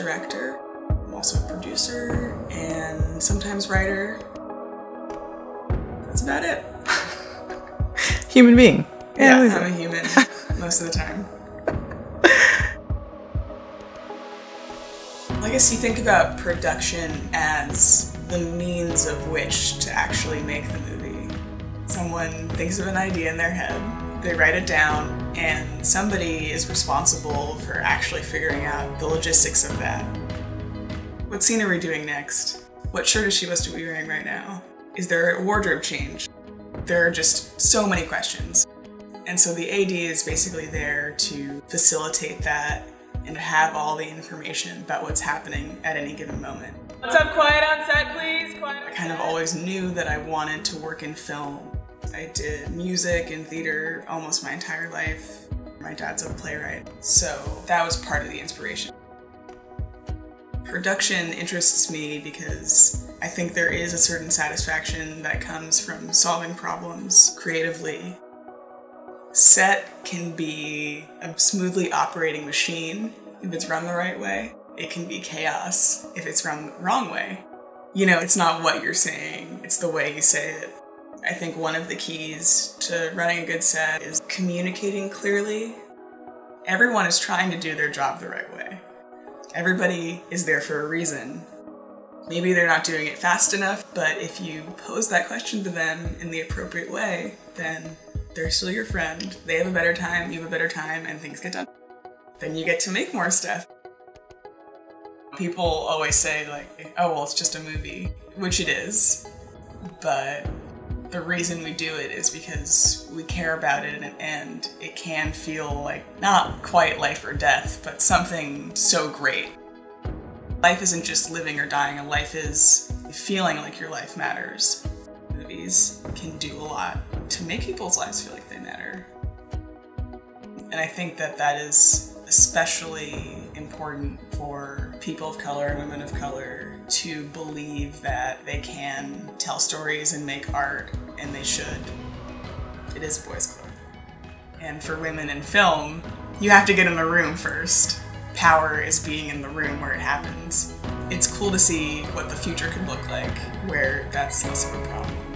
director. I'm also a producer and sometimes writer. That's about it. Human being. Yeah, I'm a human most of the time. I guess you think about production as the means of which to actually make the movie. Someone thinks of an idea in their head, they write it down, and somebody is responsible for actually figuring out the logistics of that. What scene are we doing next? What shirt is she supposed to be wearing right now? Is there a wardrobe change? There are just so many questions. And so the AD is basically there to facilitate that and to have all the information about what's happening at any given moment. What's up, quiet on set, please? Quiet I kind of always knew that I wanted to work in film. I did music and theater almost my entire life. My dad's a playwright, so that was part of the inspiration. Production interests me because I think there is a certain satisfaction that comes from solving problems creatively. Set can be a smoothly operating machine if it's run the right way. It can be chaos if it's run the wrong way. You know, it's not what you're saying, it's the way you say it. I think one of the keys to running a good set is communicating clearly. Everyone is trying to do their job the right way. Everybody is there for a reason. Maybe they're not doing it fast enough, but if you pose that question to them in the appropriate way, then they're still your friend. They have a better time, you have a better time, and things get done. Then you get to make more stuff. People always say, like, oh, well, it's just a movie, which it is, but the reason we do it is because we care about it and it can feel like not quite life or death, but something so great. Life isn't just living or dying, a life is feeling like your life matters. Movies can do a lot to make people's lives feel like they matter. And I think that that is especially important for people of color and women of color to believe that they can tell stories and make art, and they should. It is a boys' club. And for women in film, you have to get in the room first. Power is being in the room where it happens. It's cool to see what the future could look like, where that's less of a problem.